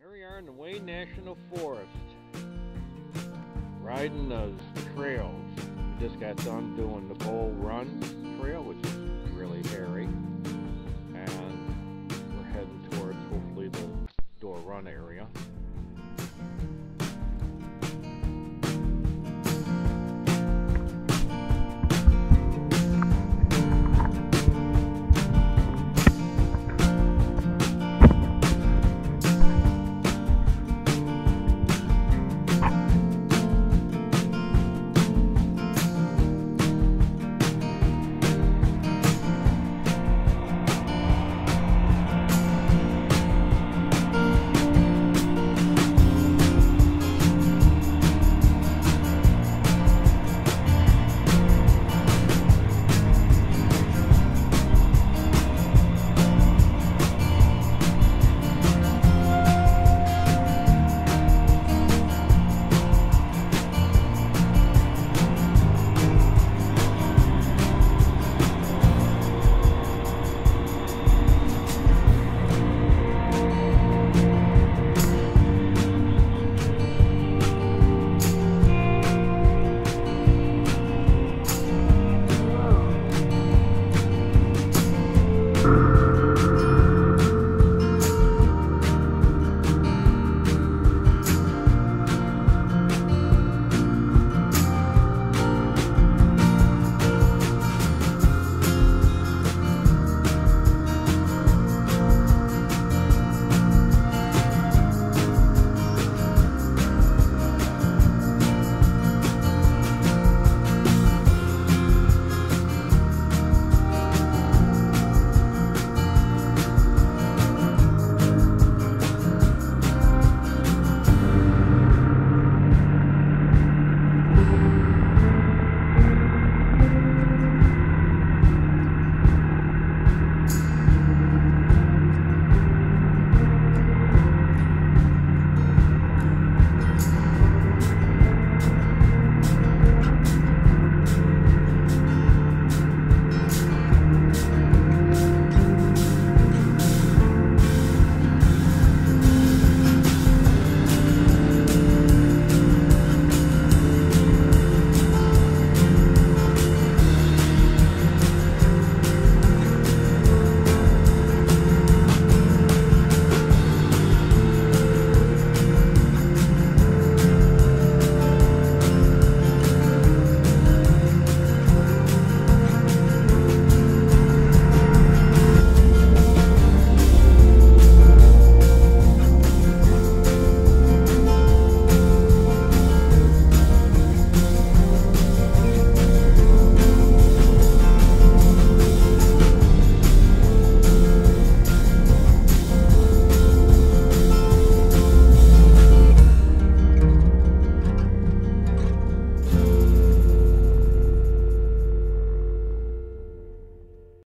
Here we are in the Wayne National Forest, riding those trails. We just got done doing the Bull Run Trail, which is really hairy, and we're heading towards hopefully the Dorr Run area.